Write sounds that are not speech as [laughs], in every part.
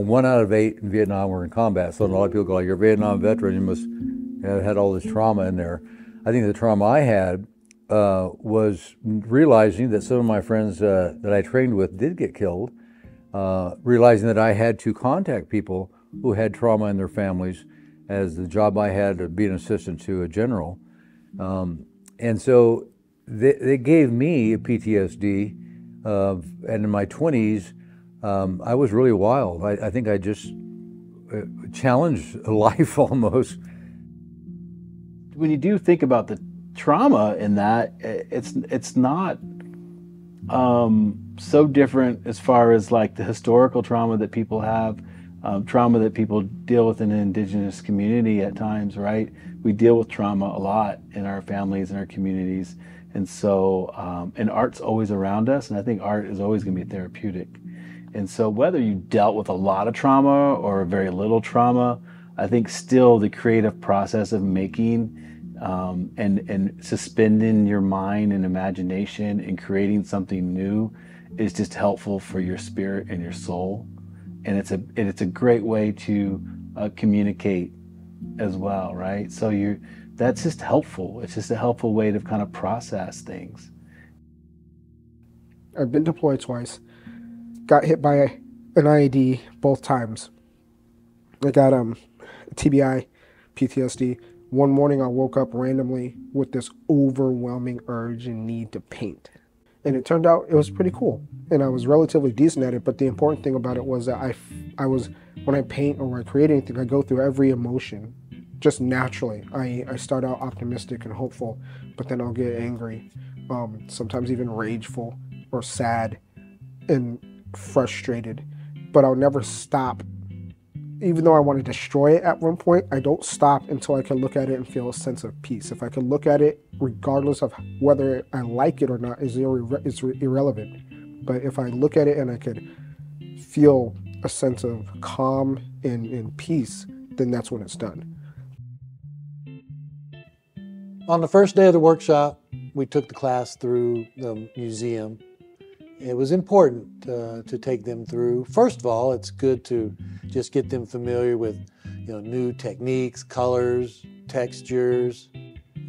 one out of eight in Vietnam were in combat. So a lot of people go, like, you're a Vietnam veteran, you must have had all this trauma in there. I think the trauma I had uh, was realizing that some of my friends uh, that I trained with did get killed, uh, realizing that I had to contact people who had trauma in their families as the job I had to be an assistant to a general. Um, and so they, they, gave me PTSD. and in my 20s, um, I was really wild. I, I think I just uh, challenged [laughs] life almost. When you do think about the trauma in that, it's it's not um, so different as far as like the historical trauma that people have, um, trauma that people deal with in an indigenous community at times, right? We deal with trauma a lot in our families and our communities. And so, um, and art's always around us, and I think art is always going to be therapeutic. And so, whether you dealt with a lot of trauma or very little trauma, I think still the creative process of making um, and and suspending your mind and imagination and creating something new is just helpful for your spirit and your soul, and it's a and it's a great way to uh, communicate as well, right? So you that's just helpful. It's just a helpful way to kind of process things. I've been deployed twice. Got hit by an IED both times. I got um TBI, PTSD one morning I woke up randomly with this overwhelming urge and need to paint. And it turned out it was pretty cool. And I was relatively decent at it, but the important thing about it was that I, I was, when I paint or I create anything, I go through every emotion just naturally. I, I start out optimistic and hopeful, but then I'll get angry, um, sometimes even rageful or sad and frustrated. But I'll never stop even though I want to destroy it at one point, I don't stop until I can look at it and feel a sense of peace. If I can look at it, regardless of whether I like it or not, is irre- is irrelevant. But if I look at it and I could feel a sense of calm and, and peace, then that's when it's done. On the first day of the workshop, we took the class through the museum it was important uh, to take them through. First of all, it's good to just get them familiar with you know new techniques, colors, textures,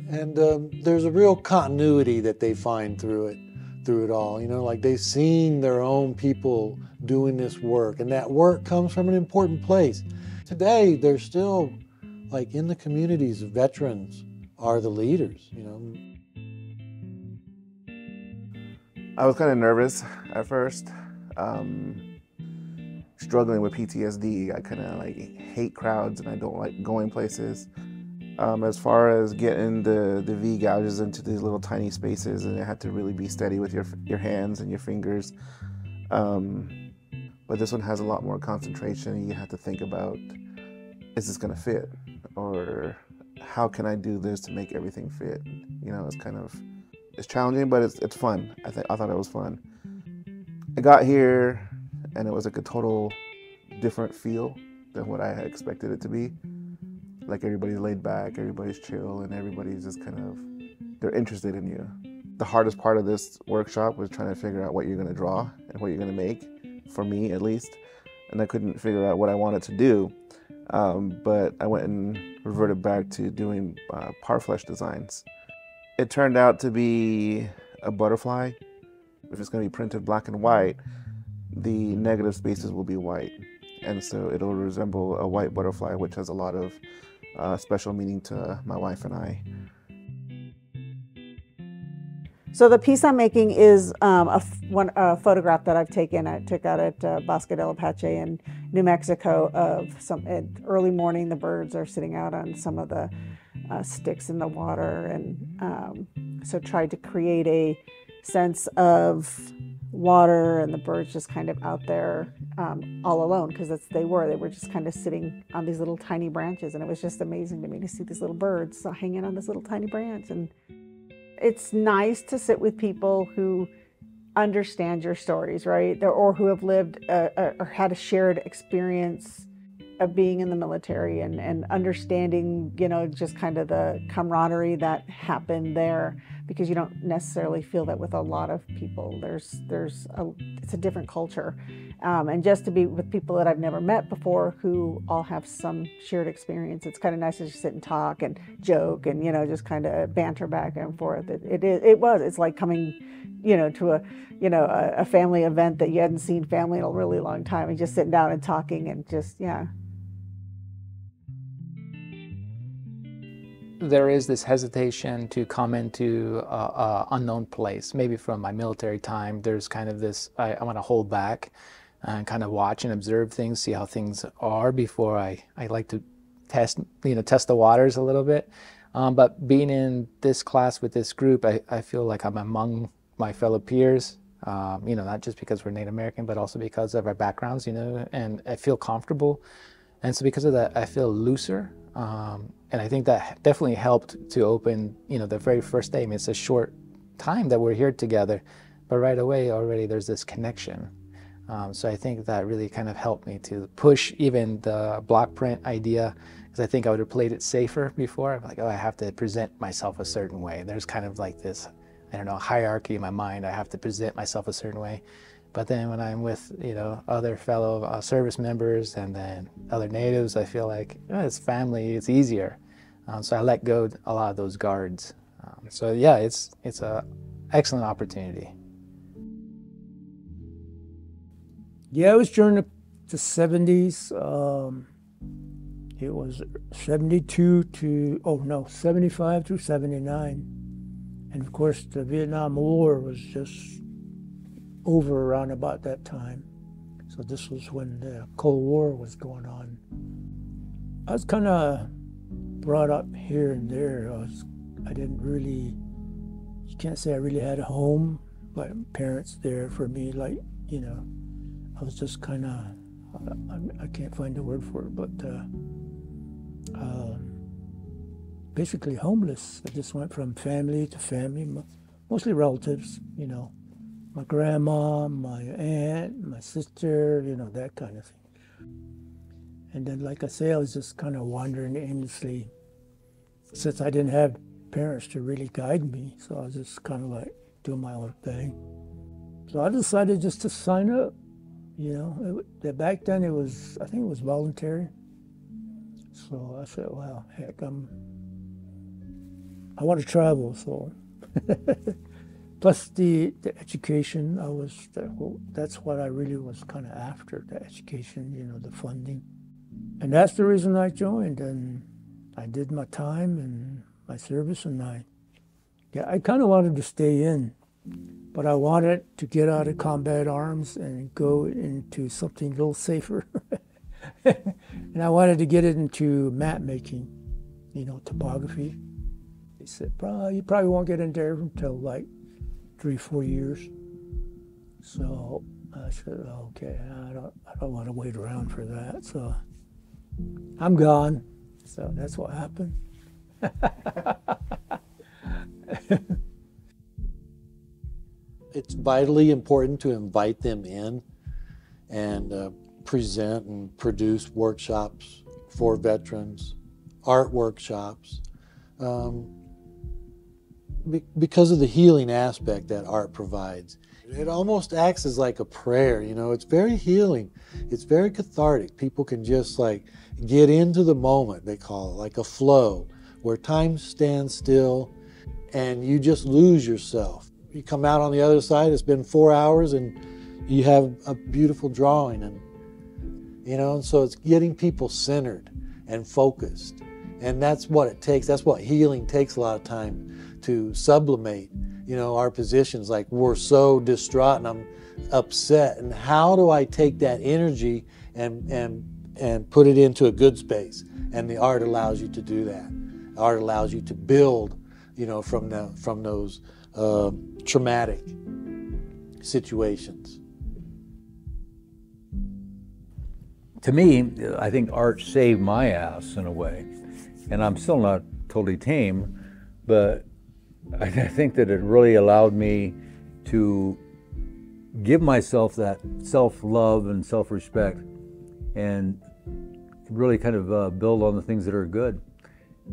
and um, there's a real continuity that they find through it through it all. You know, like they've seen their own people doing this work, and that work comes from an important place. Today, they're still like in the communities, veterans are the leaders. You know, I was kind of nervous at first, um, struggling with PTSD. I kind of like hate crowds and I don't like going places. Um, as far as getting the, the V gouges into these little tiny spaces, and it had to really be steady with your your hands and your fingers. Um, but this one has a lot more concentration. You have to think about, is this gonna fit, or how can I do this to make everything fit? You know, it's kind of it's challenging, but it's it's fun. I think I thought it was fun. I got here, and it was like a total different feel than what I had expected it to be. Like everybody's laid back, everybody's chill, and everybody's just kind of they're interested in you. The hardest part of this workshop was trying to figure out what you're gonna draw and what you're gonna make, for me at least. And I couldn't figure out what I wanted to do. Um, but I went and reverted back to doing uh, Parfleche designs. It turned out to be a butterfly. If it's going to be printed black and white, the negative spaces will be white. And so it'll resemble a white butterfly, which has a lot of uh, special meaning to my wife and I. So the piece I'm making is um, a, one, a photograph that I've taken. I took out at uh, Bosque del Apache in New Mexico of some early morning. The birds are sitting out on some of the uh, sticks in the water, and um, so tried to create a sense of water and the birds just kind of out there um, all alone because that's they were. They were just kind of sitting on these little tiny branches and it was just amazing to me to see these little birds hanging on this little tiny branch. And it's nice to sit with people who understand your stories right? Or who have lived a, a, or had a shared experience of being in the military and, and understanding, you know, just kind of the camaraderie that happened there because you don't necessarily feel that with a lot of people. There's there's a it's a different culture. Um, and just to be with people that I've never met before who all have some shared experience. It's kind of nice to just sit and talk and joke and, you know, just kind of banter back and forth. It, it, it was, it's like coming, you know, to a, you know, a, a family event that you hadn't seen family in a really long time and just sitting down and talking and just, yeah. There is this hesitation to come into a, a, unknown place. Maybe from my military time, there's kind of this, I, I want to hold back and kind of watch and observe things, see how things are before I, I like to test, you know, test the waters a little bit. Um, but being in this class with this group, I, I feel like I'm among my fellow peers, um, you know, not just because we're Native American, but also because of our backgrounds, you know, and I feel comfortable. And so because of that, I feel looser. Um, and I think that definitely helped to open, you know, the very first day. I mean, it's a short time that we're here together, but right away already there's this connection. Um, so I think that really kind of helped me to push even the block print idea because I think I would have played it safer before. I'm like, oh, I have to present myself a certain way. There's kind of like this, I don't know, hierarchy in my mind. I have to present myself a certain way. But then when I'm with, you know, other fellow uh, service members and then other natives, I feel like oh, it's family, it's easier. Um, so I let go a lot of those guards. Um, so yeah, it's it's a excellent opportunity. Yeah, it was during the, the 70s. Um, it was 72 to, oh no, 75 to 79. And of course, the Vietnam War was just over around about that time. So this was when the Cold War was going on. I was kind of brought up here and there. I, was, I didn't really, you can't say I really had a home, but parents there for me, like, you know, I was just kind of, I, I, can't find a word for it, but uh, um, basically homeless. I just went from family to family, mostly relatives, you know my grandma, my aunt, my sister, you know, that kind of thing. And then, like I say, I was just kind of wandering aimlessly since I didn't have parents to really guide me. So I was just kind of like doing my own thing. So I decided just to sign up. You know, it, back then it was, I think it was voluntary. So I said, well, heck, I'm, I want to travel, so. [laughs] plus the, the education i was that's what i really was kind of after the education you know the funding. And that's the reason i joined and i did my time and my service and i yeah i kind of wanted to stay in but i wanted to get out of combat arms and go into something a little safer. [laughs] And i wanted to get into map making you know topography. They said probably you probably won't get in there until like three, four years. So I said, okay, I don't, I don't want to wait around for that. So I'm gone. So that's what happened. [laughs] it's vitally important to invite them in and uh, present and produce workshops for veterans, art workshops. Um, because of the healing aspect that art provides. It almost acts as like a prayer, you know, it's very healing. It's very cathartic. People can just like get into the moment, they call it, like a flow, where time stands still and you just lose yourself. You come out on the other side, it's been four hours and you have a beautiful drawing and you know, and so it's getting people centered and focused. And that's what it takes. That's what healing takes a lot of time to sublimate, you know, our positions. Like we're so distraught and I'm upset. And how do I take that energy and and and put it into a good space? And the art allows you to do that. art allows you to build, you know, from the from those uh, traumatic situations. To me, I think art saved my ass in a way, and I'm still not totally tame, but I think that it really allowed me to give myself that self love and self respect and really kind of uh, build on the things that are good.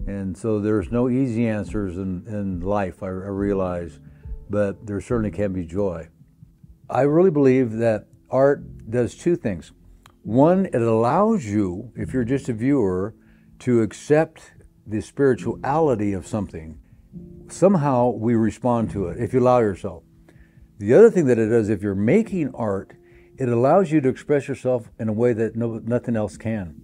And so there's no easy answers in, in life, I, I realize, but there certainly can be joy. I really believe that art does two things. One, it allows you, if you're just a viewer, to accept the spirituality of something somehow we respond to it if you allow yourself. The other thing that it does, if you're making art, it allows you to express yourself in a way that no, nothing else can.